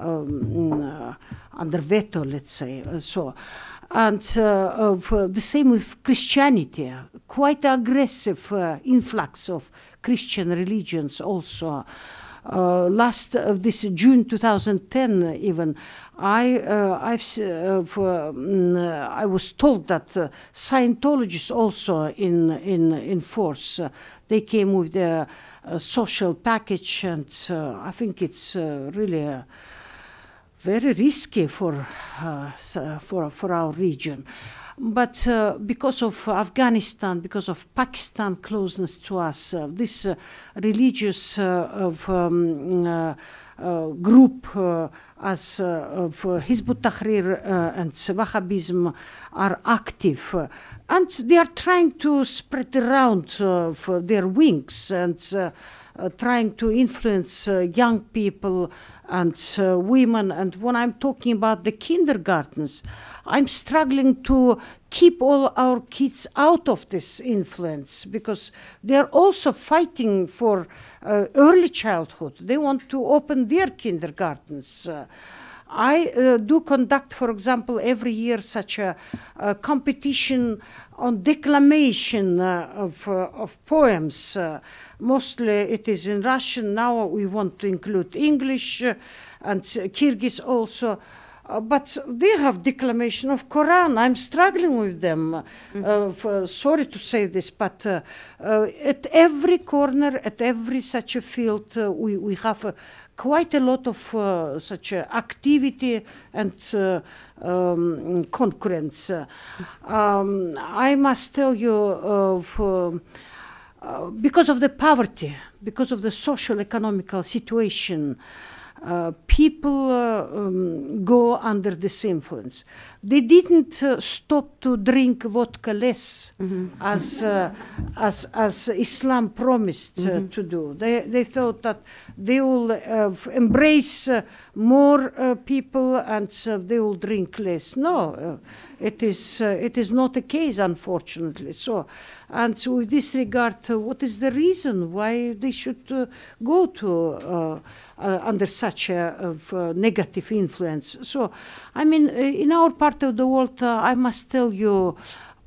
um, under veto, let's say. So and uh, of, uh, the same with Christianity, quite aggressive uh, influx of Christian religions also. Uh, last of this June 2010, even I uh, I've uh, for, mm, uh, I was told that Scientologists also in in in force. They came with their social package, and I think it's really. Very risky for, uh, uh, for, for our region. But uh, because of Afghanistan, because of Pakistan closeness to us, uh, this uh, religious uh, of, um, group as of Hizb ut-Tahrir uh, and Wahhabism are active. and they are trying to spread around their wings and trying to influence uh, young people and uh, women. And when I'm talking about the kindergartens, I'm struggling to keep all our kids out of this influence because they're also fighting for uh, early childhood. They want to open their kindergartens. Uh, I uh, do conduct, for example, every year such a, a competition on declamation uh, of, uh, of poems. Uh, mostly it is in Russian. Now we want to include English uh, and Kyrgyz also. Uh, but they have declamation of Quran. I'm struggling with them. Uh, for, sorry to say this, but uh, uh, at every corner, at every such a field, uh, we, we have a quite a lot of uh, such uh, activity and uh, um, concurrence. Um, I must tell you, uh, uh, because of the poverty, because of the social economical situation, uh, people uh, um, go under this influence. They didn't uh, stop to drink vodka less, as, uh, as, as Islam promised uh, to do. They, they thought that they will uh, embrace more people and they will drink less. No, it is, uh, it is not the case, unfortunately. So, and so with this regard, uh, what is the reason why they should uh, go to under such a negative influence? So, I mean, in our part of the world, I must tell you,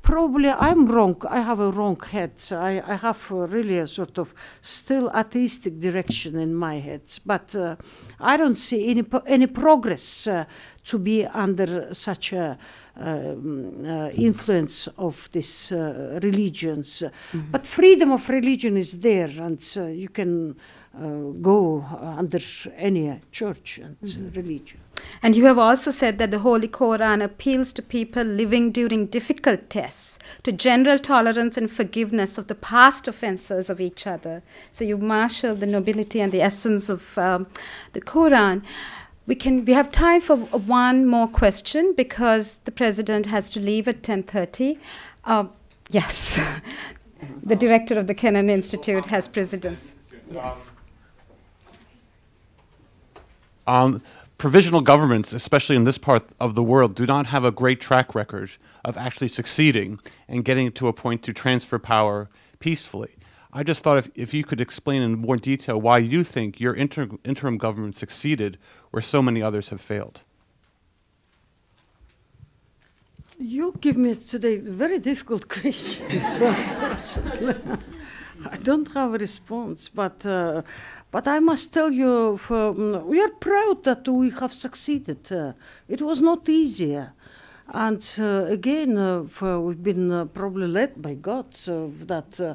probably I'm wrong. I have a wrong head. I, I have really a sort of still atheistic direction in my head. But uh, I don't see any any progress uh, to be under such a um, uh, influence of these uh, religions. But freedom of religion is there, and uh, you can uh, go uh, under any church and uh, religion.
And you have also said that the Holy Quran appeals to people living during difficult tests, to general tolerance and forgiveness of the past offenses of each other. So you marshal the nobility and the essence of um, the Quran. We can we have time for one more question because the president has to leave at 10:30. Um, yes, the director of the Kennan Institute has precedence. Yes.
Um, provisional governments, especially in this part of the world, do not have a great track record of actually succeeding and getting to a point to transfer power peacefully. I just thought if, if you could explain in more detail why you think your inter- interim government succeeded where so many others have failed.
You give me today very difficult questions. I don't have a response, but uh, but I must tell you, mm, we are proud that we have succeeded. Uh, it was not easy, and uh, again, uh, we've been uh, probably led by God that uh,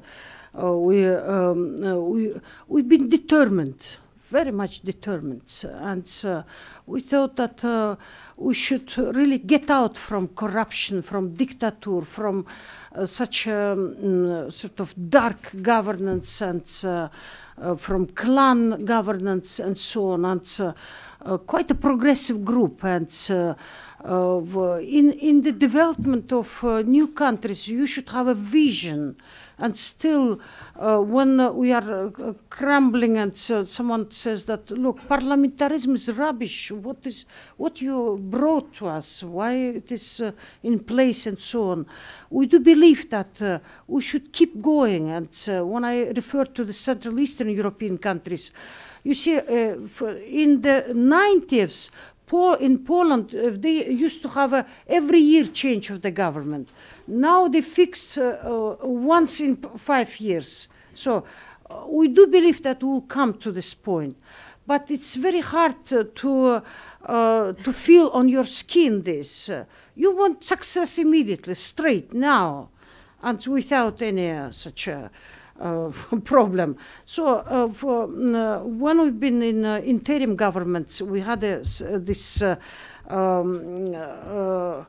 we um, uh, we we've been determined very much determined. And uh, we thought that uh, we should really get out from corruption, from dictator, from uh, such um, mm, sort of dark governance and uh, uh, from clan governance and so on. And uh, uh, quite a progressive group. And uh, uh, in, in the development of uh, new countries, you should have a vision and still uh, when uh, we are uh, crumbling and so someone says that look parliamentarism is rubbish. What is what you brought to us why it is uh, in place and so on? We do believe that uh, we should keep going. And uh, when i refer to the central eastern european countries you see in the 90s Po- in Poland, uh, they used to have a every year change of the government. Now they fix uh, uh, once in five years. So we do believe that we'll come to this point, but it's very hard to uh, to feel on your skin this. You want success immediately, straight now, and without any uh, such uh, problem. So uh, for, mm, uh, when we've been in uh, interim governments, we had a s- uh, this. Uh, um, uh,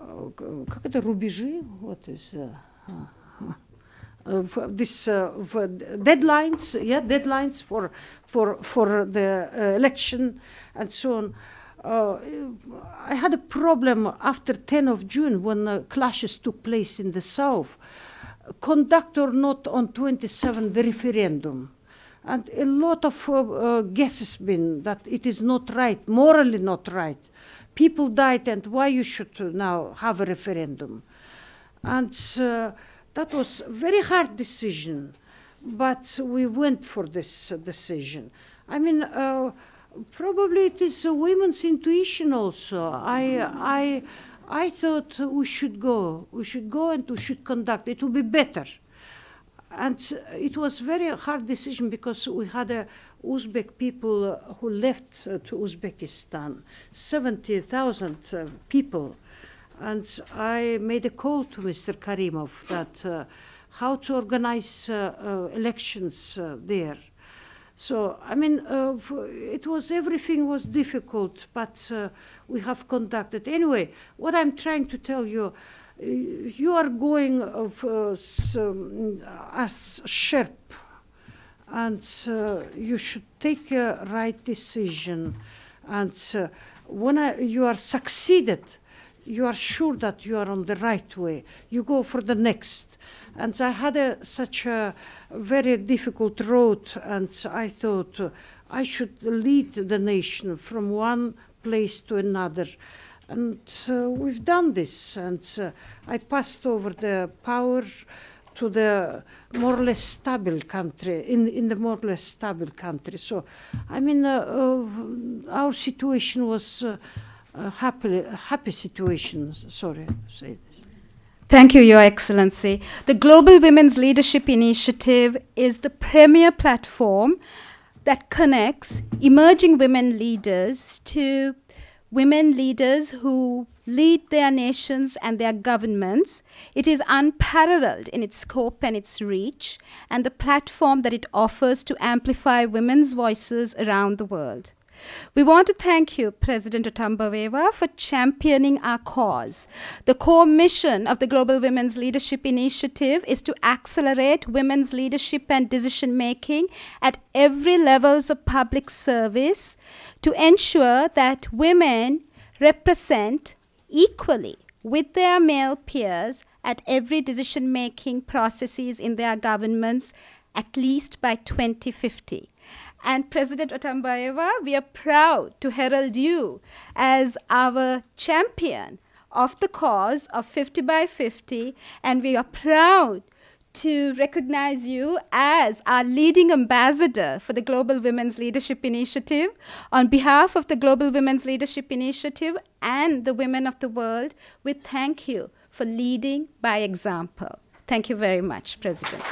uh, как это рубежи? What is? Uh, uh, for this uh, for deadlines, yeah, deadlines for for for the uh, election and so on. Uh, I had a problem after 10 of June when uh, clashes took place in the south. Conduct or not on 27 the referendum. And a lot of uh, uh, guesses been that it is not right, morally not right. People died, and why you should now have a referendum? And uh, that was a very hard decision, but we went for this decision. I mean, uh, probably it is a women's intuition also. I, I, I thought we should go, we should go and we should conduct. It will be better. And it was very hard decision because we had a Uzbek people who left uh, to Uzbekistan, 70,000 uh, people. And I made a call to Mr. Karimov that uh, how to organize uh, uh, elections uh, there. So I mean, uh, it was everything was difficult, but uh, we have conducted anyway. What I'm trying to tell you, uh, you are going of uh, um, as sharp, and uh, you should take a right decision. And uh, when I, you are succeeded, you are sure that you are on the right way. You go for the next. And I had a, such a very difficult road, and I thought uh, I should lead the nation from one place to another. And uh, we've done this, and uh, I passed over the power to the more or less stable country, in, in the more or less stable country. So, I mean, uh, uh, our situation was happy, happy situation. Sorry to say this.
Thank you, Your Excellency. The Global Women's Leadership Initiative is the premier platform that connects emerging women leaders to women leaders who lead their nations and their governments. It is unparalleled in its scope and its reach, and the platform that it offers to amplify women's voices around the world. We want to thank you, President Otunbayeva, for championing our cause. The core mission of the Global Women's Leadership Initiative is to accelerate women's leadership and decision making at every levels of public service to ensure that women represent equally with their male peers at every decision making processes in their governments at least by 2050. And President Otunbayeva, we are proud to herald you as our champion of the cause of 50 by 50, and we are proud to recognize you as our leading ambassador for the Global Women's Leadership Initiative. On behalf of the Global Women's Leadership Initiative and the women of the world, we thank you for leading by example. Thank you very much, President.